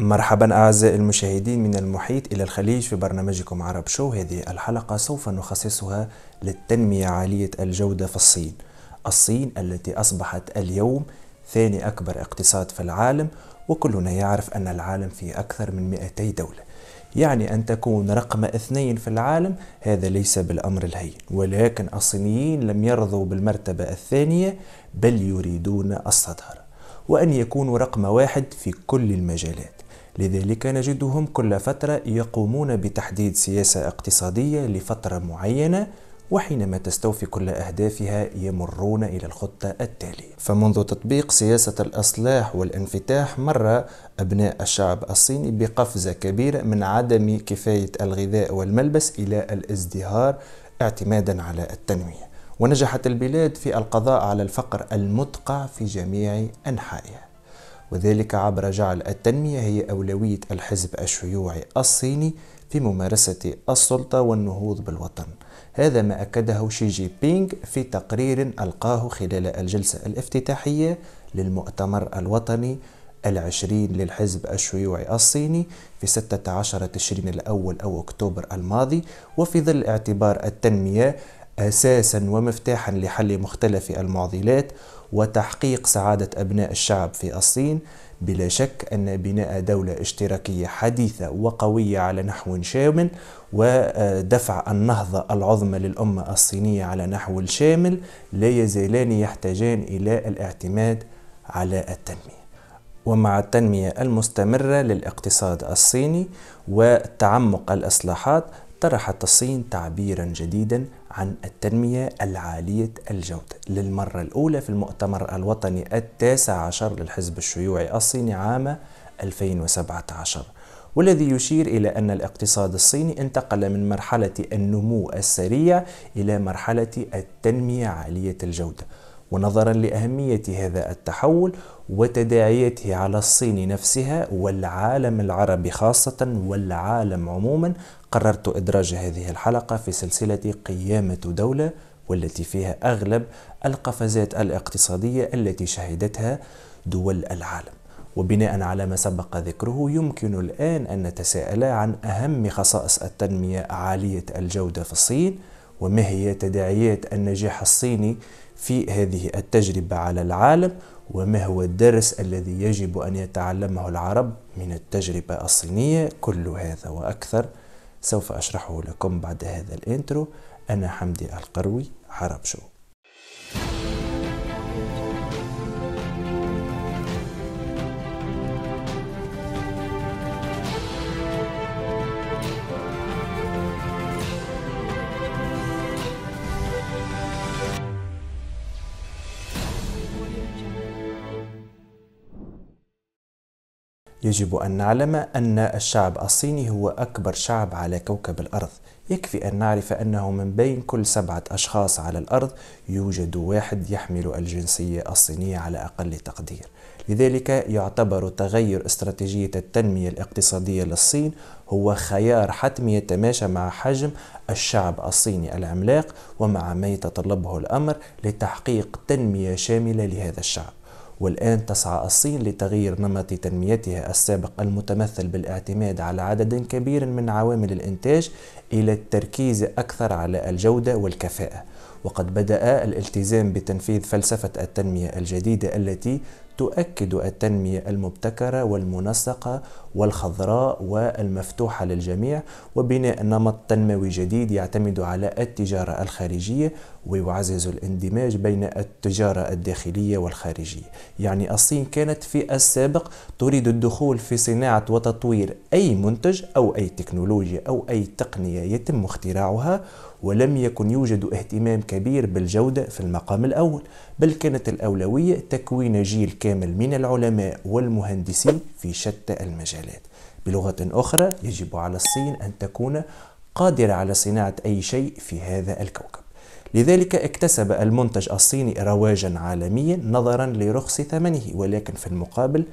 مرحبا أعزائي المشاهدين من المحيط إلى الخليج في برنامجكم عرب شو. هذه الحلقة سوف نخصصها للتنمية عالية الجودة في الصين. الصين التي أصبحت اليوم ثاني أكبر اقتصاد في العالم وكلنا يعرف أن العالم فيه أكثر من 200 دولة. يعني أن تكون رقم اثنين في العالم هذا ليس بالأمر الهين. ولكن الصينيين لم يرضوا بالمرتبة الثانية بل يريدون الصدارة وأن يكونوا رقم واحد في كل المجالات. لذلك نجدهم كل فترة يقومون بتحديد سياسة اقتصادية لفترة معينة وحينما تستوفي كل أهدافها يمرون إلى الخطة التالية. فمنذ تطبيق سياسة الإصلاح والانفتاح مر أبناء الشعب الصيني بقفزة كبيرة من عدم كفاية الغذاء والملبس إلى الازدهار اعتمادا على التنمية ونجحت البلاد في القضاء على الفقر المدقع في جميع أنحائها. وذلك عبر جعل التنمية هي أولوية الحزب الشيوعي الصيني في ممارسة السلطة والنهوض بالوطن. هذا ما أكده شي جي بينغ في تقرير ألقاه خلال الجلسة الافتتاحية للمؤتمر الوطني العشرين للحزب الشيوعي الصيني في 16 تشرين الأول أو أكتوبر الماضي وفي ظل اعتبار التنمية أساسا ومفتاحا لحل مختلف المعضلات وتحقيق سعادة أبناء الشعب في الصين. بلا شك أن بناء دولة اشتراكية حديثة وقوية على نحو شامل ودفع النهضة العظمى للأمة الصينية على نحو شامل لا يزالان يحتاجان إلى الاعتماد على التنمية. ومع التنمية المستمرة للاقتصاد الصيني وتعمق الإصلاحات طرحت الصين تعبيرا جديدا عن التنمية العالية الجودة. للمرة الأولى في المؤتمر الوطني التاسع عشر للحزب الشيوعي الصيني عام 2017 والذي يشير إلى أن الاقتصاد الصيني انتقل من مرحلة النمو السريع إلى مرحلة التنمية عالية الجودة. ونظرا لأهمية هذا التحول وتداعياته على الصين نفسها والعالم العربي خاصة والعالم عموما. قررت إدراج هذه الحلقة في سلسلة قيامة دولة والتي فيها أغلب القفزات الاقتصادية التي شهدتها دول العالم. وبناء على ما سبق ذكره يمكن الآن أن نتساءل عن أهم خصائص التنمية عالية الجودة في الصين وما هي تداعيات النجاح الصيني في هذه التجربة على العالم وما هو الدرس الذي يجب أن يتعلمه العرب من التجربة الصينية؟ كل هذا وأكثر سوف أشرحه لكم بعد هذا الإنترو. أنا حمدي القروي عرب شو. يجب أن نعلم أن الشعب الصيني هو أكبر شعب على كوكب الأرض. يكفي أن نعرف أنه من بين كل سبعة أشخاص على الأرض يوجد واحد يحمل الجنسية الصينية على أقل تقدير. لذلك يعتبر تغير استراتيجية التنمية الاقتصادية للصين هو خيار حتمي يتماشى مع حجم الشعب الصيني العملاق ومع ما يتطلبه الأمر لتحقيق تنمية شاملة لهذا الشعب. والآن تسعى الصين لتغيير نمط تنميتها السابق المتمثل بالاعتماد على عدد كبير من عوامل الإنتاج إلى التركيز أكثر على الجودة والكفاءة. وقد بدأ الالتزام بتنفيذ فلسفة التنمية الجديدة التي تؤكد التنمية المبتكرة والمنسقة والخضراء والمفتوحة للجميع وبناء نمط تنموي جديد يعتمد على التجارة الخارجية ويعزز الاندماج بين التجارة الداخلية والخارجية. يعني الصين كانت في السابق تريد الدخول في صناعة وتطوير أي منتج أو أي تكنولوجيا أو أي تقنية يتم اختراعها ولم يكن يوجد اهتمام كبير بالجودة في المقام الأول بل كانت الأولوية تكوين جيل كامل من العلماء والمهندسين في شتى المجالات. بلغة أخرى يجب على الصين أن تكون قادرة على صناعة أي شيء في هذا الكوكب. لذلك اكتسب المنتج الصيني رواجا عالميا نظرا لرخص ثمنه ولكن في المقابل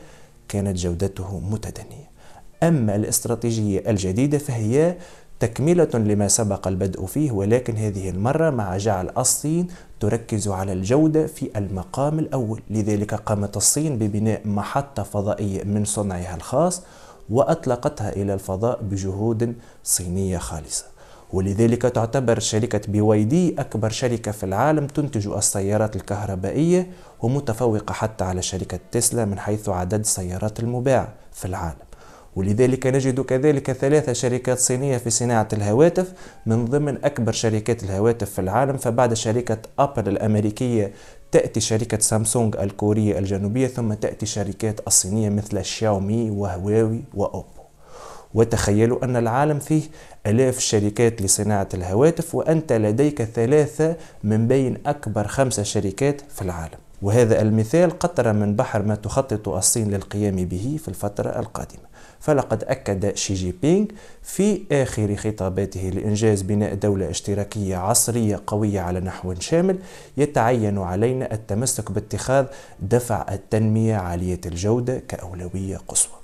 كانت جودته متدنية. أما الاستراتيجية الجديدة فهي تكملة لما سبق البدء فيه ولكن هذه المرة مع جعل الصين تركز على الجودة في المقام الأول. لذلك قامت الصين ببناء محطة فضائية من صنعها الخاص وأطلقتها إلى الفضاء بجهود صينية خالصة. ولذلك تعتبر شركة بي واي دي أكبر شركة في العالم تنتج السيارات الكهربائية ومتفوقة حتى على شركة تسلا من حيث عدد السيارات المباعة في العالم. ولذلك نجد كذلك ثلاث شركات صينية في صناعة الهواتف من ضمن أكبر شركات الهواتف في العالم فبعد شركة أبل الأمريكية تأتي شركة سامسونج الكورية الجنوبية ثم تأتي شركات الصينية مثل شاومي وهواوي وأوبو. وتخيلوا أن العالم فيه ألاف الشركات لصناعة الهواتف وأنت لديك ثلاثة من بين أكبر خمسة شركات في العالم. وهذا المثال قطرة من بحر ما تخطط الصين للقيام به في الفترة القادمة. فلقد أكد شي جي بينغ في آخر خطاباته لإنجاز بناء دولة اشتراكية عصرية قوية على نحو شامل يتعين علينا التمسك باتخاذ دفع التنمية عالية الجودة كأولوية قصوى.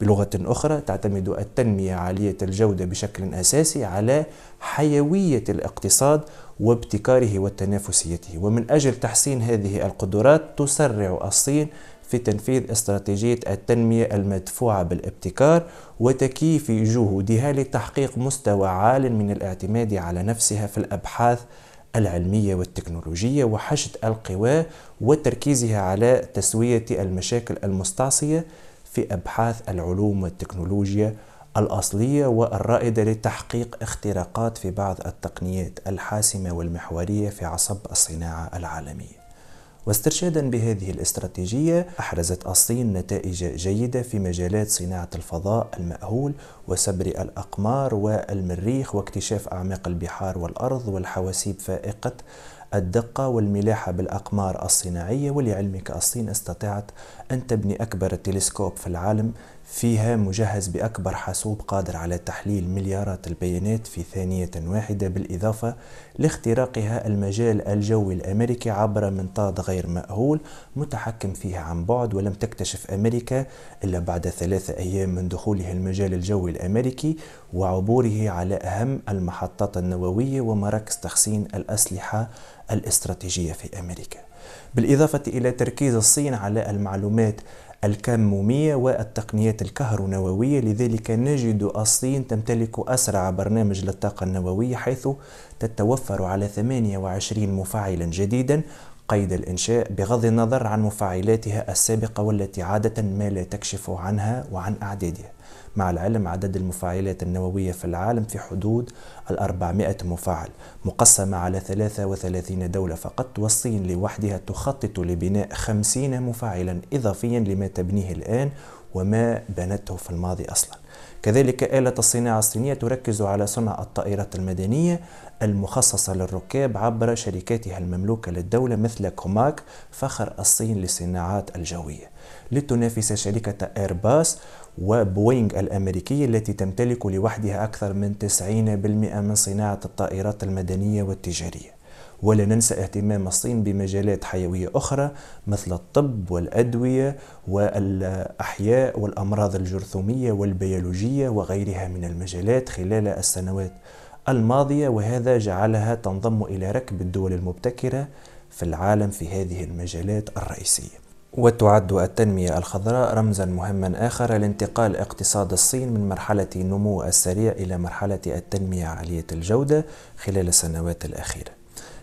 بلغة أخرى تعتمد التنمية عالية الجودة بشكل أساسي على حيوية الاقتصاد وابتكاره وتنافسيته ومن أجل تحسين هذه القدرات تسرع الصين في تنفيذ استراتيجية التنمية المدفوعة بالابتكار وتكييف جهودها لتحقيق مستوى عال من الاعتماد على نفسها في الأبحاث العلمية والتكنولوجية وحشد القوى وتركيزها على تسوية المشاكل المستعصية في أبحاث العلوم والتكنولوجيا الأصلية والرائدة لتحقيق اختراقات في بعض التقنيات الحاسمة والمحورية في عصب الصناعة العالمية. واسترشادا بهذه الاستراتيجية أحرزت الصين نتائج جيدة في مجالات صناعة الفضاء المأهول وسبر الأقمار والمريخ واكتشاف أعماق البحار والأرض والحواسيب فائقة الدقة والملاحة بالأقمار الصناعية. ولعلمك الصين استطاعت أن تبني أكبر تلسكوب في العالم فيها مجهز بأكبر حاسوب قادر على تحليل مليارات البيانات في ثانية واحدة بالإضافة لاختراقها المجال الجوي الأمريكي عبر منطاد غير مأهول متحكم فيها عن بعد ولم تكتشف أمريكا إلا بعد ثلاثة أيام من دخولها المجال الجوي الأمريكي وعبوره على أهم المحطات النووية ومراكز تخزين الأسلحة الاستراتيجية في أمريكا. بالإضافة إلى تركيز الصين على المعلومات الكمومية والتقنيات الكهرونووية لذلك نجد الصين تمتلك أسرع برنامج للطاقة النووية حيث تتوفر على 28 مفاعلا جديدا قيد الإنشاء بغض النظر عن مفاعلاتها السابقة والتي عادة ما لا تكشف عنها وعن أعدادها. مع العلم عدد المفاعلات النووية في العالم في حدود ال 400 مفاعل مقسمة على 33 دولة فقط والصين لوحدها تخطط لبناء 50 مفاعلا إضافيا لما تبنيه الآن وما بنته في الماضي أصلا. كذلك آلة الصناعة الصينية تركز على صنع الطائرات المدنية المخصصة للركاب عبر شركاتها المملوكة للدولة مثل كوماك فخر الصين للصناعات الجوية. لتنافس شركة إيرباص وبوينغ الأمريكية التي تمتلك لوحدها أكثر من 90% من صناعة الطائرات المدنية والتجارية. ولا ننسى اهتمام الصين بمجالات حيوية أخرى مثل الطب والأدوية والأحياء والأمراض الجرثومية والبيولوجية وغيرها من المجالات خلال السنوات الماضية وهذا جعلها تنضم إلى ركب الدول المبتكرة في العالم في هذه المجالات الرئيسية. وتعد التنمية الخضراء رمزا مهما آخر لانتقال اقتصاد الصين من مرحلة النمو السريع إلى مرحلة التنمية عالية الجودة خلال السنوات الأخيرة.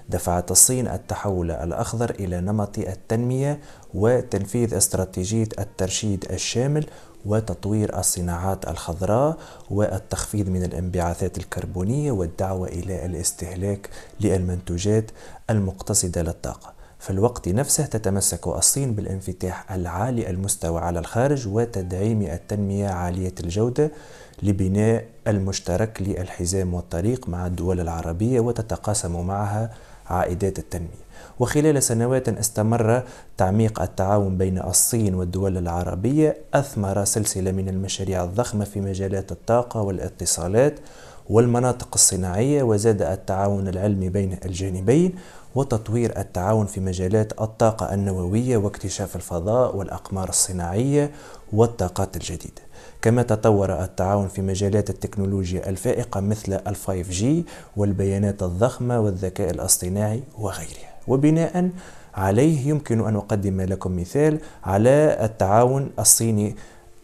دفعت الصين التحول الأخضر إلى نمط التنمية وتنفيذ استراتيجية الترشيد الشامل وتطوير الصناعات الخضراء والتخفيض من الانبعاثات الكربونية والدعوة إلى الاستهلاك للمنتوجات المقتصدة للطاقة. في الوقت نفسه تتمسك الصين بالانفتاح العالي المستوى على الخارج وتدعيم التنمية عالية الجودة لبناء المشترك للحزام والطريق مع الدول العربية وتتقاسم معها عائدات التنمية. وخلال سنوات استمر تعميق التعاون بين الصين والدول العربية أثمر سلسلة من المشاريع الضخمة في مجالات الطاقة والاتصالات والمناطق الصناعية وزاد التعاون العلمي بين الجانبين وتطوير التعاون في مجالات الطاقة النووية واكتشاف الفضاء والأقمار الصناعية والطاقات الجديدة. كما تطور التعاون في مجالات التكنولوجيا الفائقة مثل ال 5G والبيانات الضخمة والذكاء الاصطناعي وغيرها. وبناء عليه يمكن أن أقدم لكم مثال على التعاون الصيني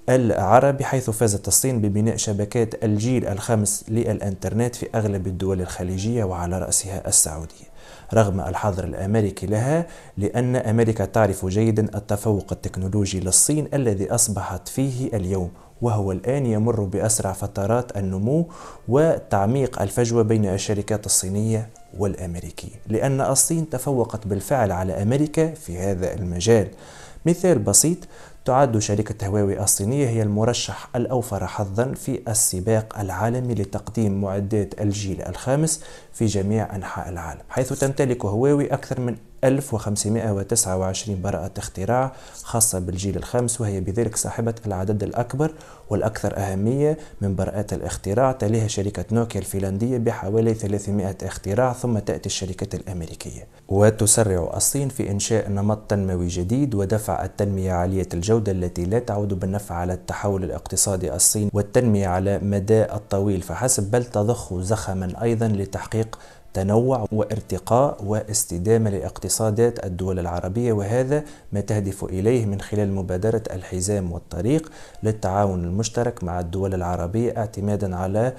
العربي حيث فازت الصين ببناء شبكات الجيل الخامس للإنترنت في أغلب الدول الخليجية وعلى رأسها السعودية. رغم الحظر الأمريكي لها لأن أمريكا تعرف جيدا التفوق التكنولوجي للصين الذي أصبحت فيه اليوم وهو الآن يمر بأسرع فترات النمو وتعميق الفجوة بين الشركات الصينية والأمريكية لأن الصين تفوقت بالفعل على أمريكا في هذا المجال. مثال بسيط تعد شركة هواوي الصينية هي المرشح الأوفر حظا في السباق العالمي لتقديم معدات الجيل الخامس في جميع أنحاء العالم حيث تمتلك هواوي أكثر من 1529 براءة اختراع خاصة بالجيل الخامس وهي بذلك صاحبة العدد الأكبر والأكثر أهمية من براءات الاختراع تليها شركة نوكيا الفنلندية بحوالي 300 اختراع ثم تأتي الشركة الأمريكية. وتسرع الصين في إنشاء نمط تنموي جديد ودفع التنمية عالية الجودة التي لا تعود بالنفع على التحول الاقتصادي الصيني والتنمية على مدى الطويل. فحسب بل تضخ زخما أيضا لتحقيق تنوع وارتقاء واستدامة لاقتصادات الدول العربية وهذا ما تهدف إليه من خلال مبادرة الحزام والطريق للتعاون المشترك مع الدول العربية اعتمادا على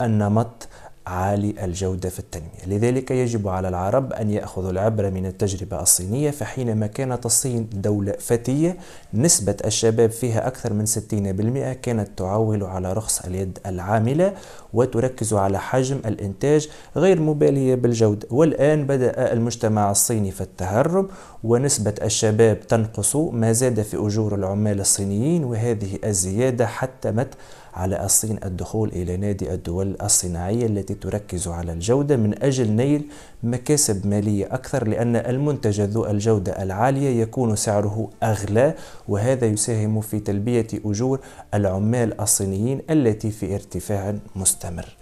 النمط عالي الجودة في التنمية. لذلك يجب على العرب أن يأخذوا العبرة من التجربة الصينية فحينما كانت الصين دولة فتية نسبة الشباب فيها أكثر من 60% كانت تعول على رخص اليد العاملة وتركز على حجم الإنتاج غير مبالية بالجودة. والآن بدأ المجتمع الصيني في التهرب ونسبة الشباب تنقص. ما زاد في أجور العمال الصينيين وهذه الزيادة حتمت على الصين الدخول إلى نادي الدول الصناعية التي تركز على الجودة من أجل نيل مكاسب مالية أكثر لأن المنتج ذو الجودة العالية يكون سعره أغلى وهذا يساهم في تلبية أجور العمال الصينيين التي في ارتفاع مستمر.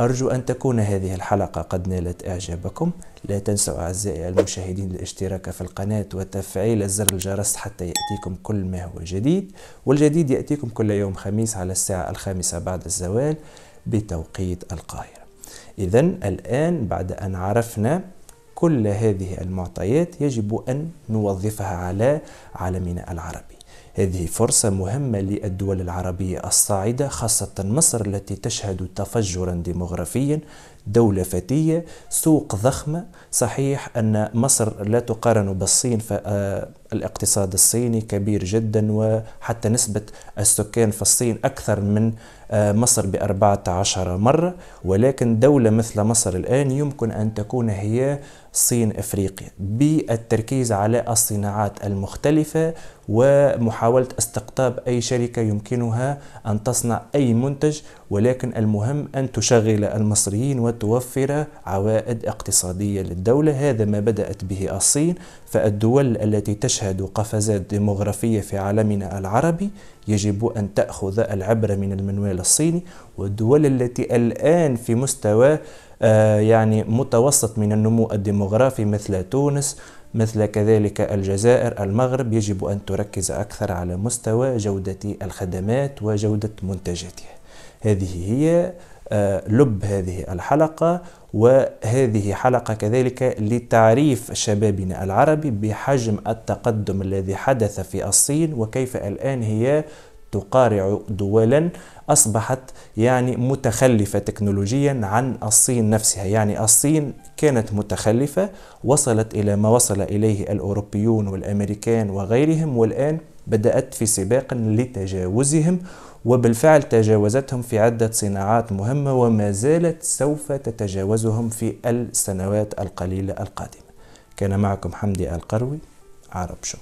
أرجو أن تكون هذه الحلقة قد نالت إعجابكم. لا تنسوا أعزائي المشاهدين الاشتراك في القناة وتفعيل زر الجرس حتى يأتيكم كل ما هو جديد والجديد يأتيكم كل يوم خميس على الساعة الخامسة بعد الزوال بتوقيت القاهرة. إذا الآن بعد أن عرفنا كل هذه المعطيات يجب أن نوظفها على عالمنا العربي. هذه فرصة مهمة للدول العربية الصاعدة خاصة مصر التي تشهد تفجرا ديمغرافيا دولة فتية سوق ضخمة. صحيح أن مصر لا تقارن بالصين فالاقتصاد الصيني كبير جدا وحتى نسبة السكان في الصين أكثر من آه، مصر بأربعة عشر مرة. ولكن دولة مثل مصر الآن يمكن أن تكون هي صين إفريقيا بالتركيز على الصناعات المختلفة ومحاولة استقطاب أي شركة يمكنها أن تصنع أي منتج ولكن المهم أن تشغل المصريين وتوفر عوائد اقتصادية للدولة. هذا ما بدأت به الصين فالدول التي تشهد قفزات ديمغرافية في عالمنا العربي يجب أن تأخذ العبرة من المنوال الصيني والدول التي الآن في مستوى يعني متوسط من النمو الديمغرافي مثل تونس مثل كذلك الجزائر المغرب. يجب أن تركز أكثر على مستوى جودة الخدمات وجودة منتجاتها هذه هي آه، لب هذه الحلقة وهذه حلقة كذلك لتعريف شبابنا العربي بحجم التقدم الذي حدث في الصين وكيف الآن هي تقارع دولا أصبحت يعني متخلفة تكنولوجيا عن الصين نفسها. يعني الصين كانت متخلفة وصلت إلى ما وصل إليه الأوروبيون والأمريكان وغيرهم والآن بدأت في سباق لتجاوزهم وبالفعل تجاوزتهم في عدة صناعات مهمة وما زالت سوف تتجاوزهم في السنوات القليلة القادمة. كان معكم حمدي القروي عرب شو.